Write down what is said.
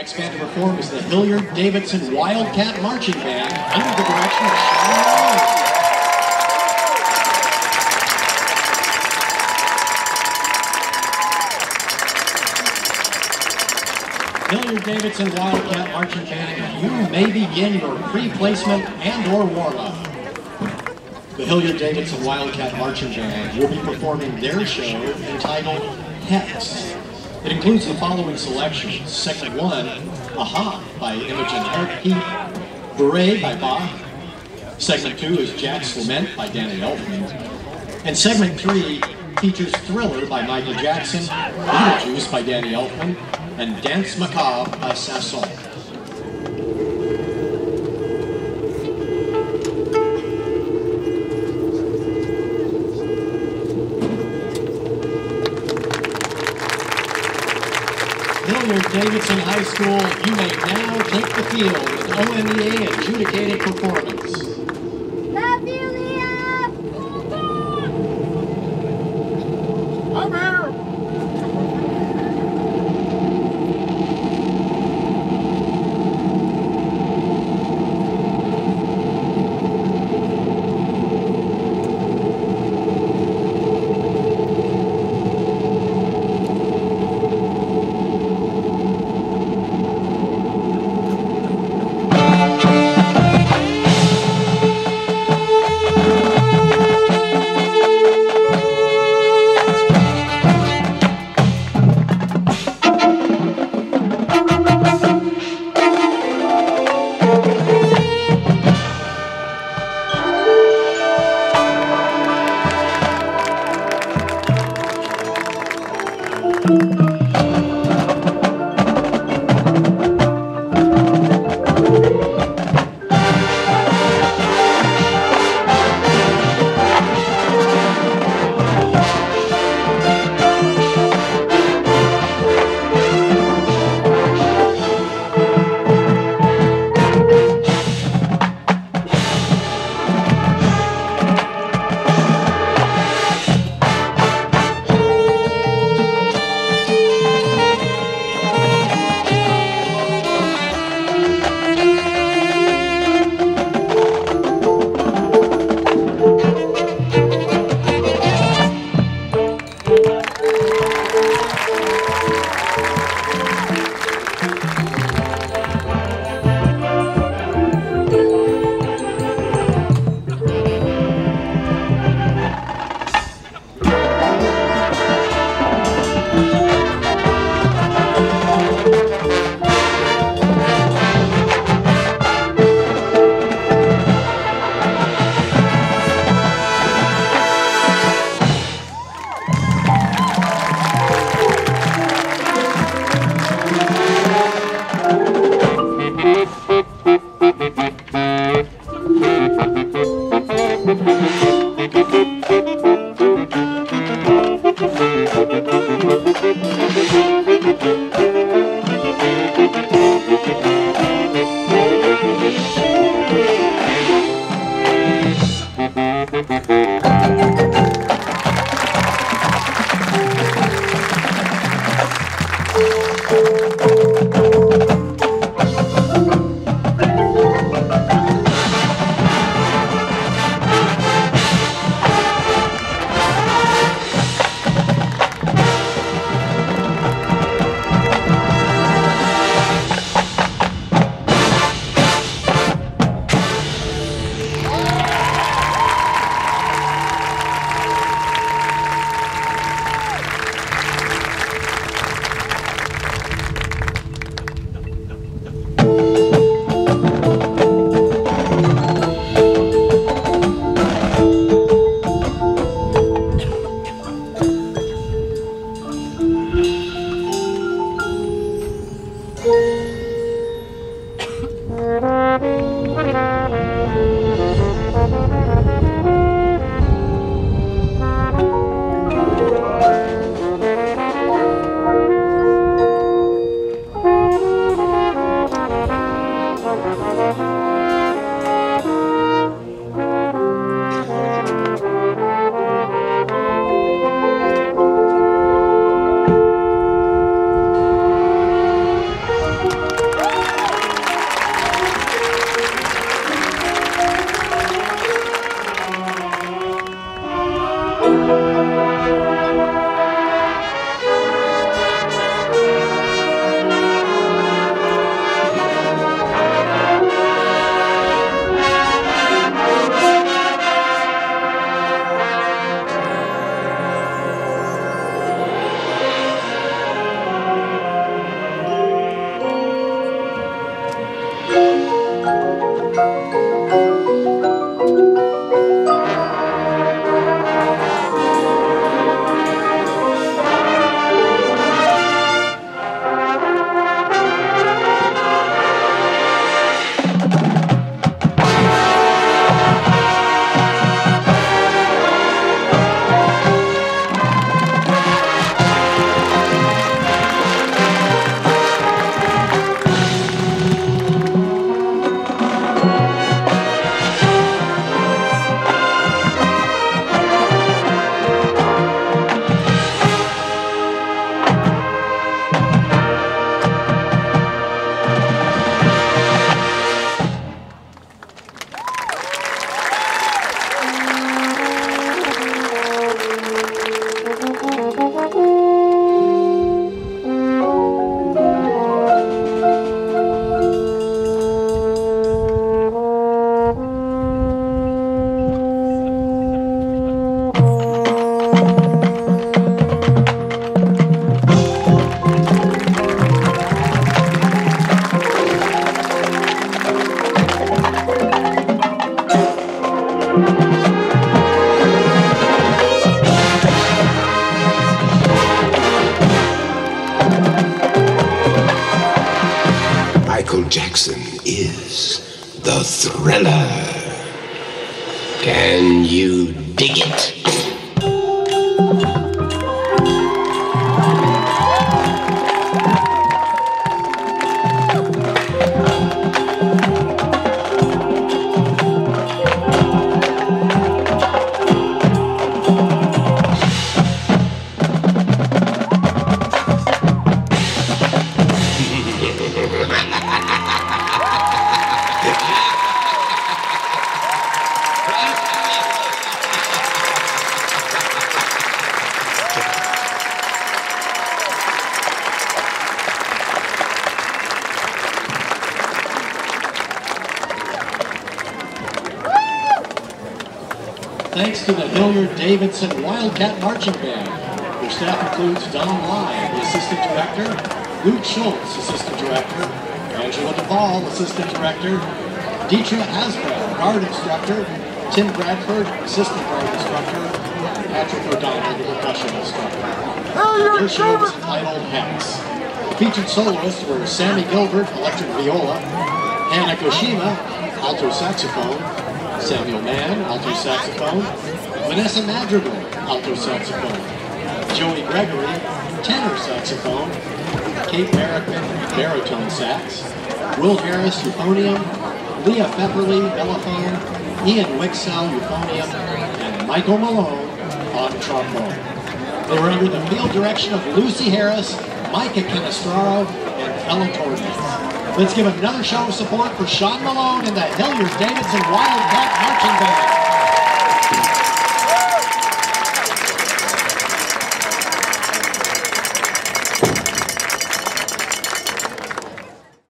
Next band to perform is the Hilliard Davidson Wildcat Marching Band under the direction of Sharon Rose. Hilliard Davidson Wildcat Marching Band, you may begin your pre-placement and or warm-up. The Hilliard Davidson Wildcat Marching Band will be performing their show entitled Hex. It includes the following selections. Segment one, Aha by Imogen Heap, Bouree by Bach. Segment two is Jack's Lament by Danny Elfman. And segment three features Thriller by Michael Jackson, Beetlejuice by Danny Elfman, and Danse Macabre by Saint-Saëns. Davidson High School, you may now take the field with OMEA adjudicated performance. The thriller. Can you dig it? Thanks to the Hilliard Davidson Wildcat Marching Band. Their staff includes Don Lai, the Assistant Director, Luke Schultz, Assistant Director, Angela DePaul, Assistant Director, Deetra Asbell, Guard Instructor, Tim Bradford, Assistant Guard Instructor, Patrick O'Donnell, the Percussion Instructor. Their show was entitled Hex. Featured soloists were Sammy Gilbert, electric viola, Hannah Koshima, alto saxophone, Samuel Mann, alto saxophone, Vanessa Madrigal, alto saxophone, Joey Gregory, tenor saxophone, Kate Merrickman, baritone sax, Will Harris, euphonium, Leah Pepperly, mellophone, Ian Wixell, euphonium, and Michael Malone on trombone. They were under the field direction of Lucy Harris, Micah Canestraro, and Ella Torres. Let's give another show of support for Sean Malone and the Hilliard Davidson Wildcat Marching Band.